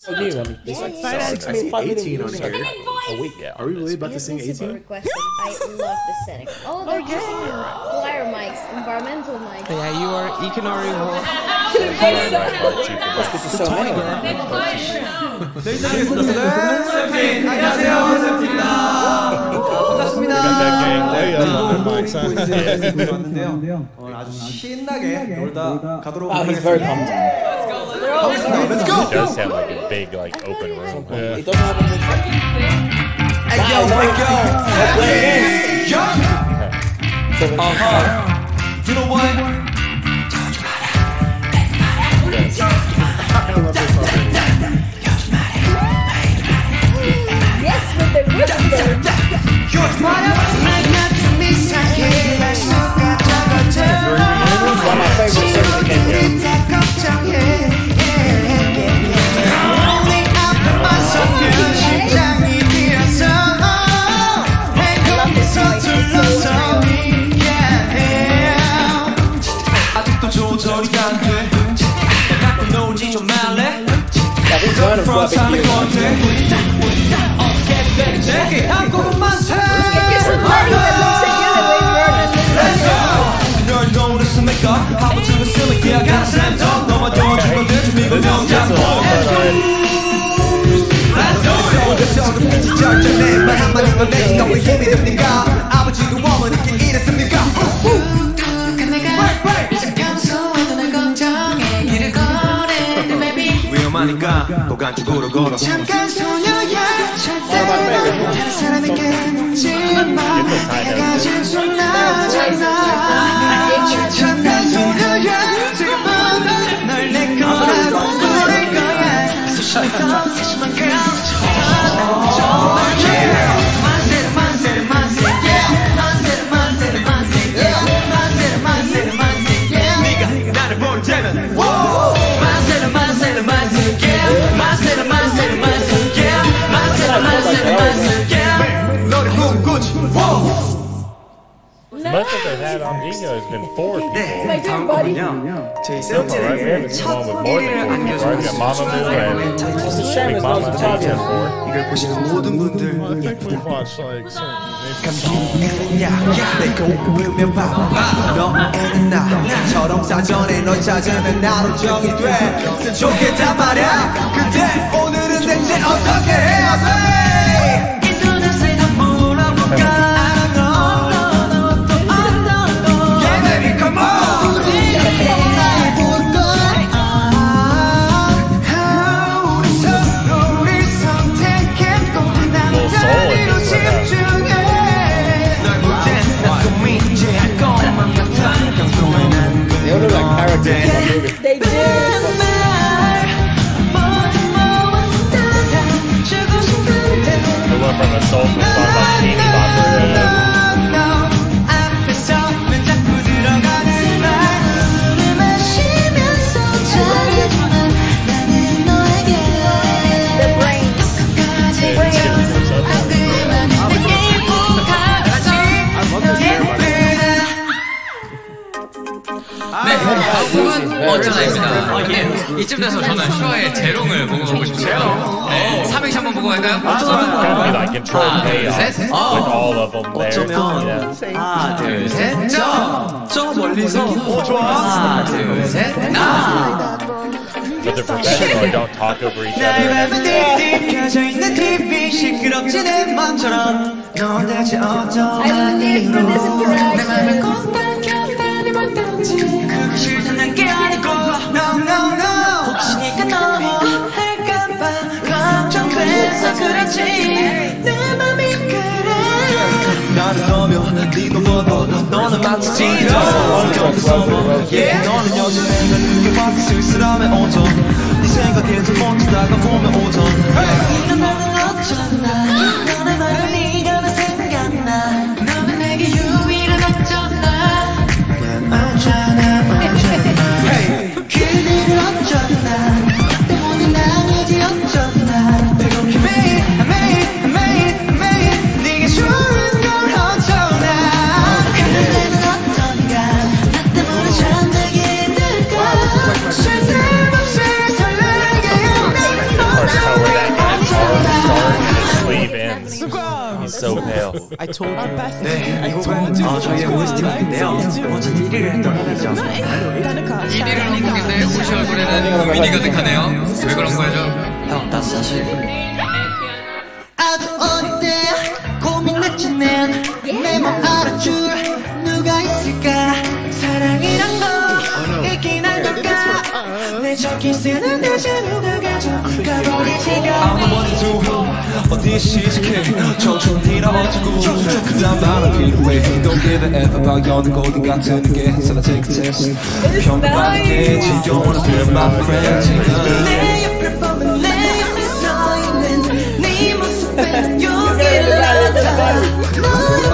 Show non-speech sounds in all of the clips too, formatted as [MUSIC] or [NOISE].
So new. I mean, it's like five, six, 18 on here. A week. Yeah, Are we really about to sing 18? I love the setting. Oh, they're okay. choir mics, environmental mics. Yeah, you are. You can already roll. He's very pumped. Let's go. Let's go. It does sound like a big, like, open room. Yeah. It doesn't have a Hey, yo, wake. Let's play this. Uh-huh. You know what? 어머니께 이랬습니까 위험하니까 고간축으로 걸어. 잠깐 소녀야 절대 다른 사람에게 묻지마. 내가 가진 손나잖아 Most of they've had on Ego has been four people. My dear buddy. 저희 So far, right? We haven't come on with more than four people. Right? We got Mama Moo and It's a shame Big it's Mama not and Italian. four. 이걸 보시는 모든 분들 야야 내가 웃으면 봐봐 너에는 나처럼 사전에 널 찾으면 하루 종일 돼 좋겠단 말이야 근데 오늘은 대체 어떻게 해야 돼 look like characters. They did. 돼서 저는 슈아의 재롱을 먹어보고 싶어요. 네, 삼행시 한번 보고 갈까요? 하나, 둘, 셋. 어쩌면. 하나 둘, 셋, 점! 저 멀리서 오 좋아 하나, 둘, 셋, 나! Professional. Don't talk over each 날 other. 켜져 있는 TV 시끄럽지 내 맘처럼 대체 내 맘을 못던지 걱정돼서 그렇지. 내 맘이 그래. 나를 넣으면 니도 너도 너는 망치지도 어려워 yeah. 너는 요즘에 날 느껴봤기 쓸쓸함에 오죠 네 생각에도 멈추다가 보면 오죠 이런 나는 어쩌나 저희의 OST 곡인데요. 먼저 1위를 했던 곡이죠. 1위를 한 곡인데 우시 얼굴에는 고민이 가득하네요. 왜 그런 거죠? 형, 나 사실 내 적이 쓰는 내 재능을 가져 가버리지가 어디에 시작해? 청춘 뒤라어지고? 그 다음 나는 필요해 Don't give a F about 어느 고딩 같은 게 살아 take a test 평범하게 지겨운 feel my friend. 지금 내 옆을 보면 내 옆에 서 있는 네 모습에 [LAUGHS] 용기를 얻어 너무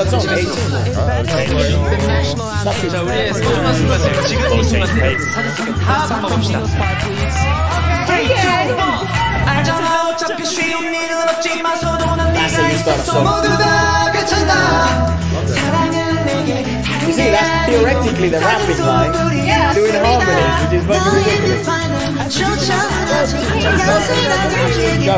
곡. I've never heard that song. 18. 자, 우리의 소중한 순간들, 지금 이 순간들 사진 속에 다 담아봅시다. 알잖아 어차피 쉬운 일은 없지만 서도 난 That's 네가 how you start a 있어 song. 모두 다 괜찮아 사랑은 내게 You see, that's theoretically the rapping line, doing harmonies, which is fucking ridiculous. Go.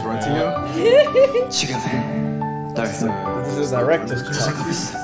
here. Run to you. Chicken. This is director's.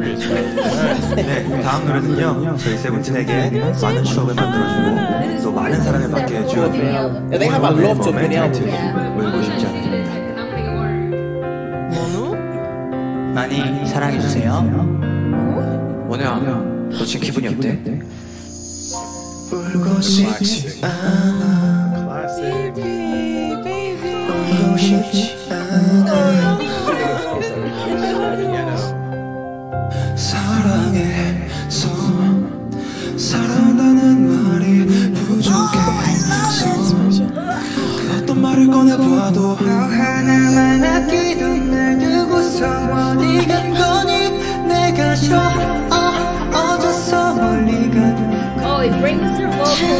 네, 다음 노래는요. 저희 세븐틴에게 많은 추억을 만들어주고 또 많은 사랑을 받게 해준 they have a lot of albums. 울고 싶지 않아요. 많이 사랑해주세요. 원우야, 너 지금 기분이 어때? 울고 싶지 않아 울고 싶지 않아 사랑해서 사랑한다는 말이 부족해서 그 어떤 말을 꺼내봐도 너 하나만 아끼도 날 두고서 어디 간 거니? 내가 싫어 어, 어져서 멀리 가도 Oh, it brings their vocals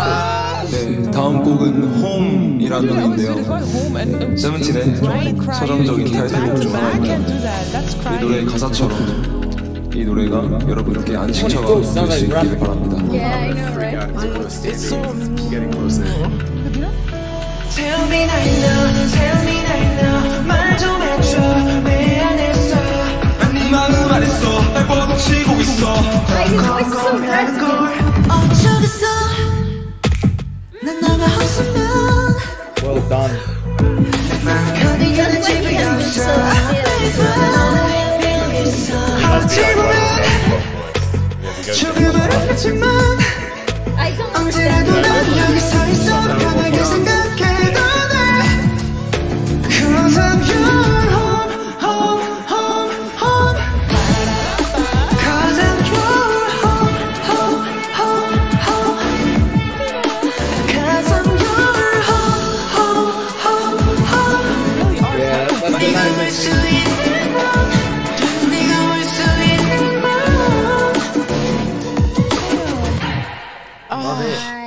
네, 다음 곡은 홈이라는 노래인데요. 세븐틴의 서정적인 타이틀곡 중 하나입니다. 이 노래 가사처럼 이 노래가 여러분께 안식처가 될 수 있기를 바랍니다. Yeah, I know, right? Getting closer. Tell me now, tell me now 말좀 해줘 왜안 했어? 네 마음 안했어. 날 뻗어치고 있어. Like, voice is so. 어쩌겠어 Well done.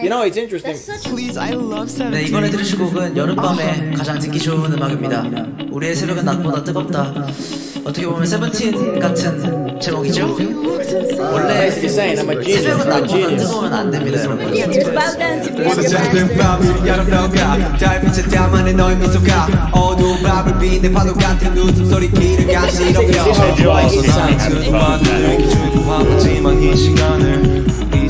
You know, it's interesting. 네, 이번에 들으실 곡은 여름밤에 가장 듣기 좋은 음악입니다. 우리의 새벽은 낮보다 뜨겁다. 어떻게 보면 세븐틴 같은 제목이죠? 원래. 새벽은 낮보다. 뜨거우면 안 됩니다, 여러분. 모두 잠든 밤을 여름너가 달빛에 담아낸 너의 미소가 어두운 밤을 비내 파도 같은 웃음소리 길을 간지럽혀 그 음악을 기준에 고하지만 이 시간을 이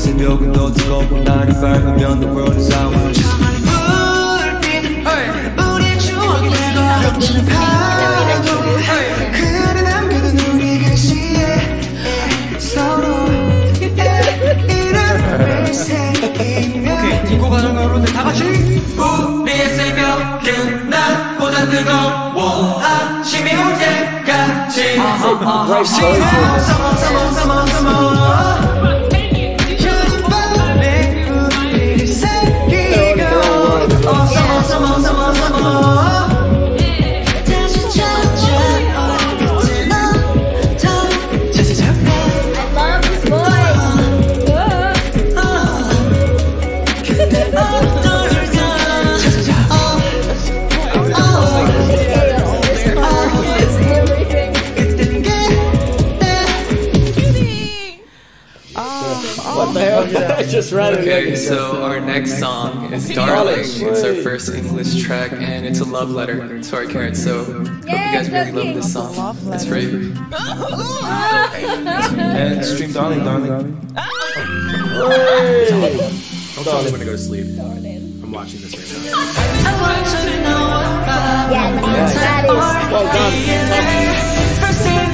새벽은 더 뜨겁고 날이 밝으면 the world is ours. 불빛 우리의 추억이 되고 넘치는 파도 그 안에 남겨둔 우리 글씨에 서로 이름을 새기며 이고 가정으로 다 같이. 우리의 새벽은 낮보다 뜨거워 아침이. 올 때까지 Summer, summer, summer, summer just read it. Okay, so uh, our next song is Darling. It's our first English track, and it's a love letter to our Karen. So hope you guys really love this song. It's for you. [LAUGHS] And stream darling darling Don't tell me when to go to sleep. I'm watching this right now. I want you to know Yeah, that is. Well done.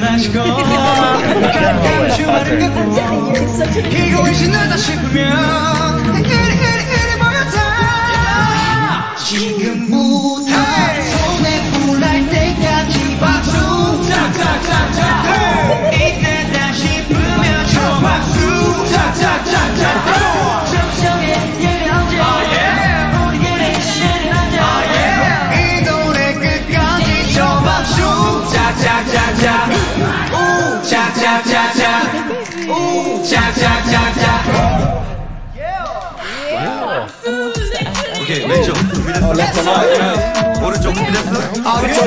변하시고 가끔 주말은 같고 기고에 신나다 싶으면 오른쪽 플랫스 아 그렇죠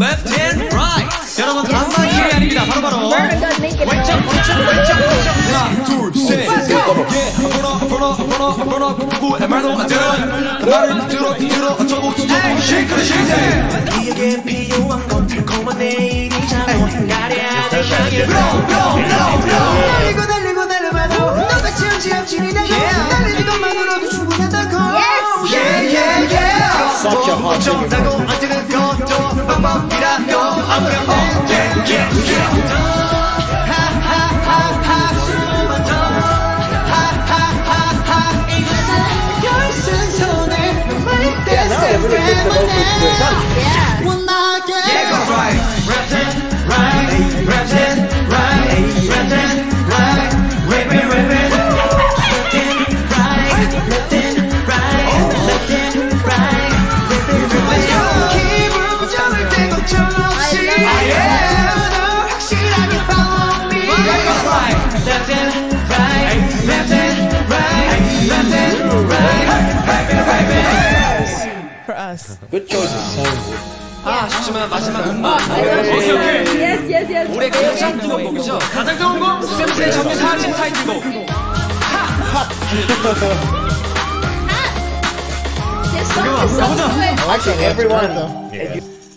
left and right 여러분 강한 기회 아닙니다 바로바로 왼쪽 왼쪽 왼쪽 왼쪽 하나 둘셋 번호 번호 번호 공부 말도 안 들어 말을 들어 들어 어쩌고 저쩌고 쉐이크를 쉐이크 네게 필요한 건 달콤한 내일이잖아 날이야 내 향해 Blow blow blow blow 날리고 날리고 날려봐도 너같이 움직임이 되게 such a hot. Yeah, that's really. Yeah, 마지막 마지막 음악. 오케이 오케이. Yes yes yes. 올해 가장 뜨거운 곡이죠. 가장 뜨거운 곡. 샘플의 정규 4집 타이틀곡. HOT. This song is so quick. I think everyone.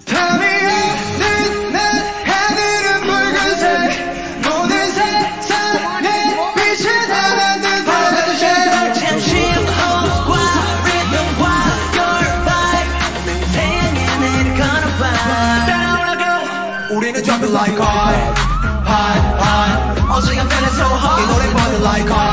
Tell me. 예. like I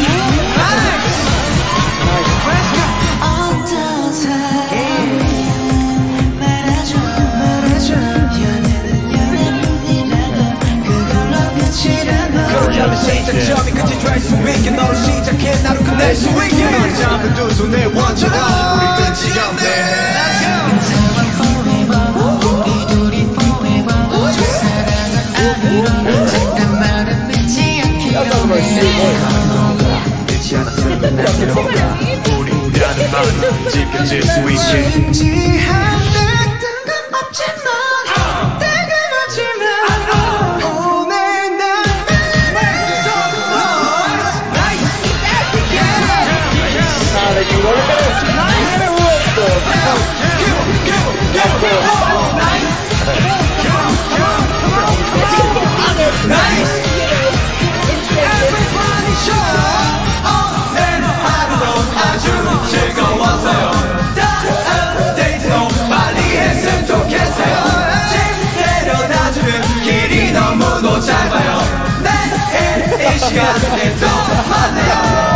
잖아 먼저 보여줘 브라질 시간에 더 만나요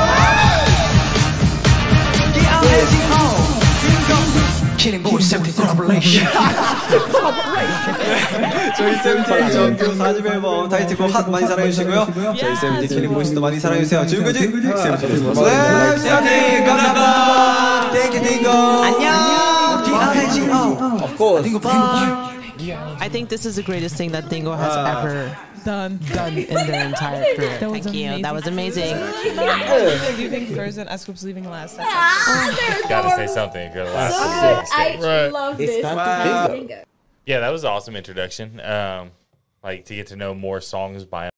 Killing Voice, 17 collaboration. [LAUGHS] 저희 세븐틴 정규 4집 앨범 타이틀곡 HOT 많이 사랑해주시고요. 저희 세븐틴 Killing Voice도 많이 사랑해주세요. 지금까지? 세븐틴 세븐틴 감사합니다. Thank you Dingo 안녕. D-I-N-G-O Of course. I think this is the greatest thing that Dingo has uh, ever done done in their entire [LAUGHS] career. That was Thank amazing. you. That was amazing. You think first and Escoop's leaving last? Ah, gotta say something. Last. So good. I right. love this. Wow. Yeah, that was an awesome introduction. Um, like to get to know more songs by